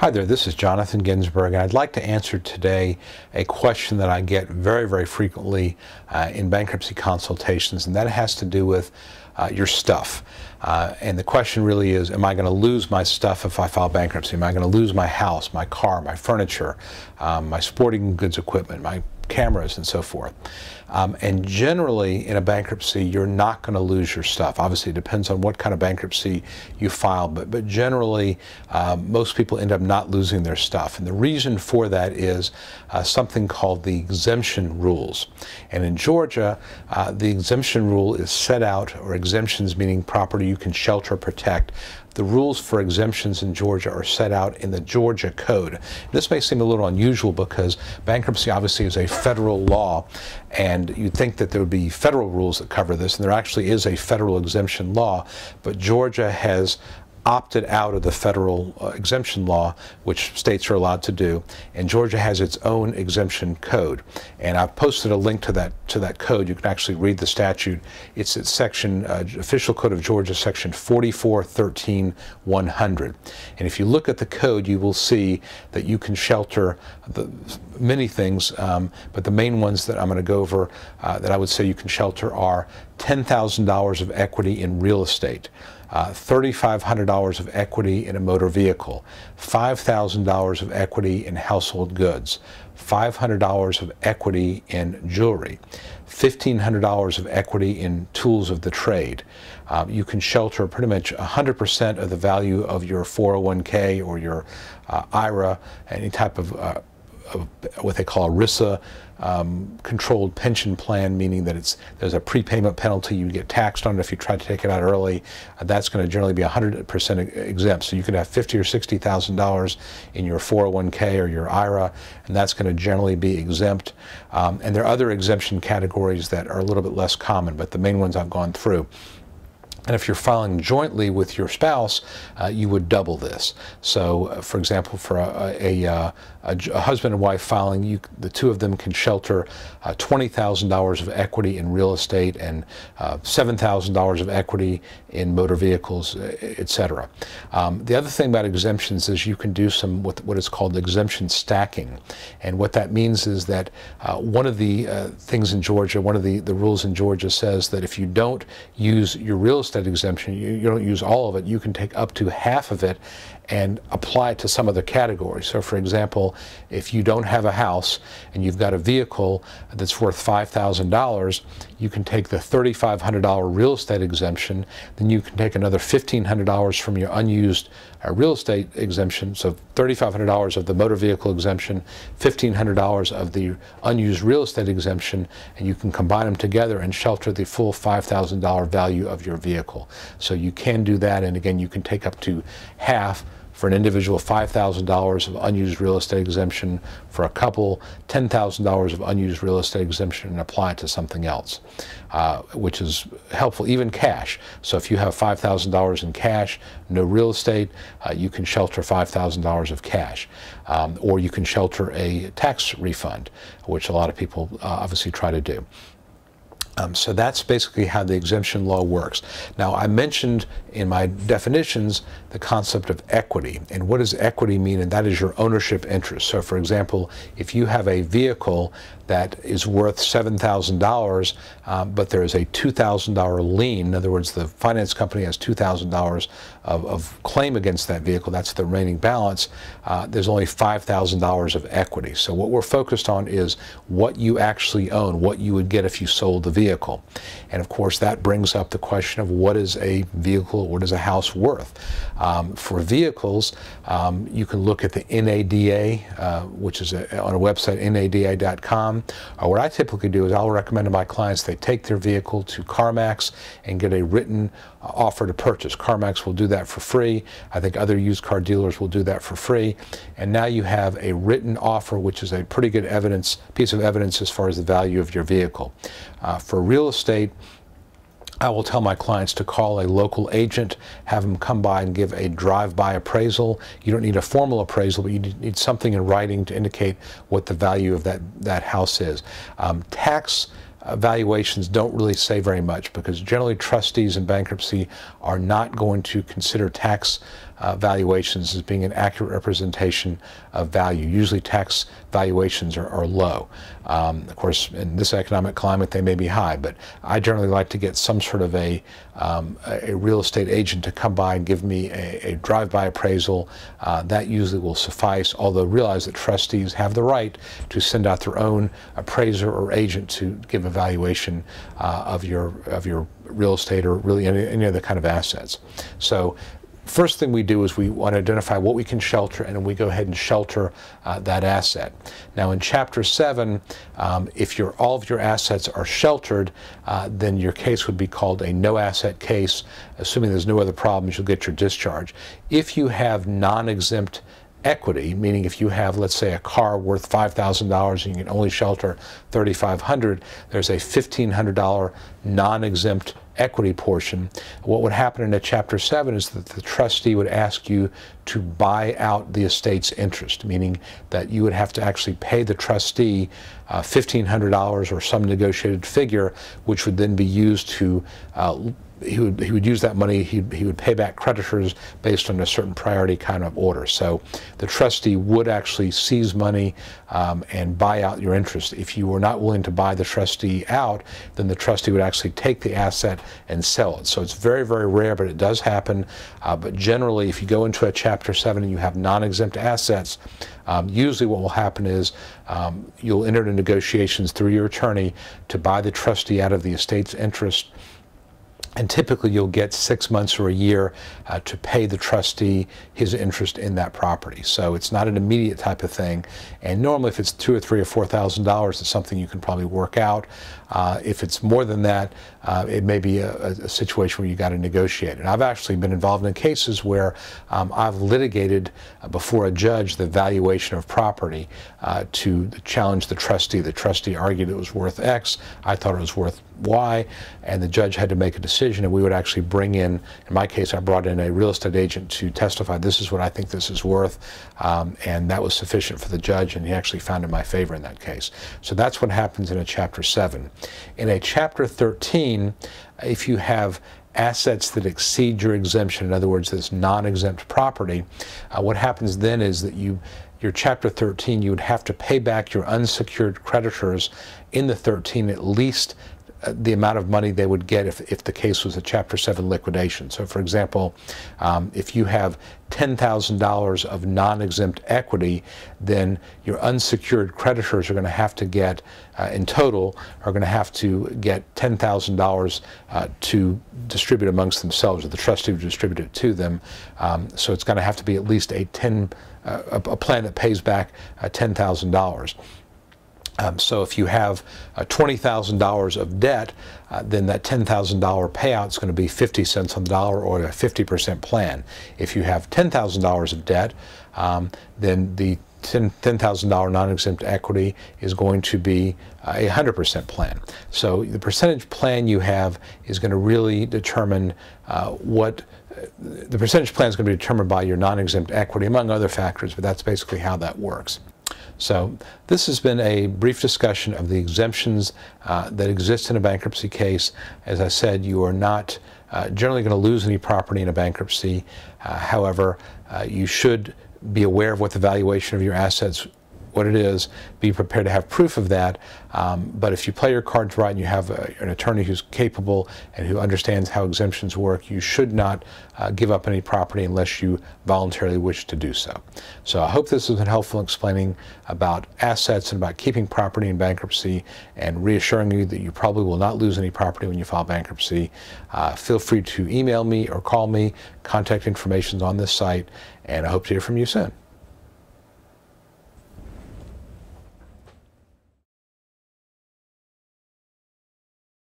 Hi there, this is Jonathan Ginsberg, and I'd like to answer today a question that I get very, very frequently uh, in bankruptcy consultations, and that has to do with uh, your stuff. Uh, and the question really is Am I going to lose my stuff if I file bankruptcy? Am I going to lose my house, my car, my furniture, um, my sporting goods equipment, my cameras and so forth. Um, and generally, in a bankruptcy, you're not going to lose your stuff. Obviously, it depends on what kind of bankruptcy you file, but, but generally, uh, most people end up not losing their stuff. And the reason for that is uh, something called the exemption rules. And in Georgia, uh, the exemption rule is set out, or exemptions meaning property you can shelter protect, the rules for exemptions in Georgia are set out in the Georgia Code. This may seem a little unusual because bankruptcy obviously is a federal law, and you'd think that there would be federal rules that cover this, and there actually is a federal exemption law, but Georgia has opted out of the federal uh, exemption law, which states are allowed to do, and Georgia has its own exemption code. And I've posted a link to that to that code. You can actually read the statute. It's at section uh, official code of Georgia, section 4413-100. And if you look at the code, you will see that you can shelter the, many things, um, but the main ones that I'm going to go over uh, that I would say you can shelter are $10,000 of equity in real estate uh, $3,500 of equity in a motor vehicle, $5,000 of equity in household goods, $500 of equity in jewelry, $1,500 of equity in tools of the trade. Um, you can shelter pretty much 100% of the value of your 401k or your uh, IRA, any type of uh, what they call ERISA um, controlled pension plan, meaning that it's there's a prepayment penalty. You get taxed on it if you try to take it out early. Uh, that's going to generally be 100% exempt. So you could have 50 or 60 thousand dollars in your 401k or your IRA, and that's going to generally be exempt. Um, and there are other exemption categories that are a little bit less common, but the main ones I've gone through. And if you're filing jointly with your spouse, uh, you would double this. So, uh, for example, for a, a, a, uh, a, husband and wife filing, you, the two of them can shelter uh, $20,000 of equity in real estate and uh, $7,000 of equity in motor vehicles, et cetera. Um, the other thing about exemptions is you can do some what, what is called exemption stacking. And what that means is that uh, one of the things in Georgia, one of the, the rules in Georgia says that if you don't use your real estate homestead exemption, you, you don't use all of it, you can take up to half of it and apply it to some other category. So, for example, if you don't have a house and you've got a vehicle that's worth $5,000, you can take the $3,500 real estate exemption, then you can take another $1,500 from your unused uh, real estate exemption, so $3,500 of the motor vehicle exemption, $1,500 of the unused real estate exemption, and you can combine them together and shelter the full $5,000 value of your vehicle. So you can do that, and again, you can take up to half for an individual $5,000 of unused real estate exemption, for a couple $10,000 of unused real estate exemption and apply it to something else, uh, which is helpful, even cash. So if you have $5,000 in cash, no real estate, uh, you can shelter $5,000 of cash. Um, or you can shelter a tax refund, which a lot of people uh, obviously try to do. Um, so that's basically how the exemption law works. Now, I mentioned in my definitions the concept of equity. And what does equity mean? And that is your ownership interest. So, for example, if you have a vehicle that is worth $7,000, um, but there is a $2,000 lien, in other words, the finance company has $2,000 of, of, claim against that vehicle, that's the remaining balance, uh, there's only $5,000 of equity. So, what we're focused on is what you actually own, what you would get if you sold the vehicle. And of course, that brings up the question of what is a vehicle, what is a house worth? Um, for vehicles, um, you can look at the NADA, uh, which is a, on a website, nada.com. Uh, what I typically do is I'll recommend to my clients they take their vehicle to CarMax and get a written uh, offer to purchase. CarMax will do that for free. I think other used car dealers will do that for free. And now you have a written offer, which is a pretty good evidence, piece of evidence as far as the value of your vehicle. Uh, for real estate, I will tell my clients to call a local agent, have them come by and give a drive-by appraisal. You don't need a formal appraisal, but you need something in writing to indicate what the value of that, that house is. Um, tax valuations don't really say very much because generally trustees in bankruptcy are not going to consider tax uh, valuations as being an accurate representation of value. Usually tax valuations are, are low. Um, of course, in this economic climate, they may be high, but I generally like to get some sort of a, um, a real estate agent to come by and give me a, a drive-by appraisal. Uh, that usually will suffice, although realize that trustees have the right to send out their own appraiser or agent to give a valuation uh, of your of your real estate or really any, any other kind of assets. So First thing we do is we want to identify what we can shelter and we go ahead and shelter uh, that asset. Now in Chapter 7, um, if your, all of your assets are sheltered, uh, then your case would be called a no asset case. Assuming there's no other problems, you'll get your discharge. If you have non-exempt equity, meaning if you have, let's say, a car worth $5,000 and you can only shelter 3,500, there's a $1,500 non-exempt equity portion. What would happen in a Chapter 7 is that the trustee would ask you to buy out the estate's interest, meaning that you would have to actually pay the trustee uh, $1,500 or some negotiated figure, which would then be used to uh, he would he would use that money. He he would pay back creditors based on a certain priority kind of order. So the trustee would actually seize money um, and buy out your interest. If you were not willing to buy the trustee out, then the trustee would actually take the asset and sell it. So it's very very rare, but it does happen. Uh, but generally, if you go into a Chapter Seven and you have non-exempt assets, um, usually what will happen is um, you'll enter into negotiations through your attorney to buy the trustee out of the estate's interest and typically you'll get six months or a year uh, to pay the trustee his interest in that property. So it's not an immediate type of thing. And normally if it's two or three or four thousand dollars, it's something you can probably work out. Uh, if it's more than that, uh, it may be a, a, situation where you got to negotiate. And I've actually been involved in cases where um, I've litigated uh, before a judge the valuation of property uh, to challenge the trustee. The trustee argued it was worth X. I thought it was worth Y, and the judge had to make a decision. And we would actually bring in, in my case, I brought in a real estate agent to testify. This is what I think this is worth, um, and that was sufficient for the judge, and he actually found in my favor in that case. So that's what happens in a Chapter 7. In a Chapter 13, if you have assets that exceed your exemption, in other words, this non-exempt property, uh, what happens then is that you your Chapter 13, you would have to pay back your unsecured creditors in the 13 at least the amount of money they would get if, if the case was a Chapter 7 liquidation. So, for example, um, if you have $10,000 of non-exempt equity, then your unsecured creditors are going to have to get, uh, in total, are going to have to get $10,000 uh, to distribute amongst themselves, or the trustee would distribute it to them. Um, so it's going to have to be at least a 10, uh, a, a, plan that pays back uh, $10,000. Um, so if you have uh, $20,000 of debt, uh, then that $10,000 payout is going to be 50 cents on the dollar or a 50% plan. If you have $10,000 of debt, um, then the $10,000 non-exempt equity is going to be a 100% plan. So the percentage plan you have is going to really determine uh, what uh, the percentage plan is going to be determined by your non-exempt equity, among other factors, but that's basically how that works. So this has been a brief discussion of the exemptions uh, that exist in a bankruptcy case. As I said, you are not uh, generally going to lose any property in a bankruptcy. Uh, however, uh, you should be aware of what the valuation of your assets what it is, be prepared to have proof of that. Um, but if you play your cards right and you have a, an attorney who's capable and who understands how exemptions work, you should not uh, give up any property unless you voluntarily wish to do so. So I hope this has been helpful in explaining about assets and about keeping property in bankruptcy and reassuring you that you probably will not lose any property when you file bankruptcy. Uh, feel free to email me or call me. Contact information is on this site, and I hope to hear from you soon.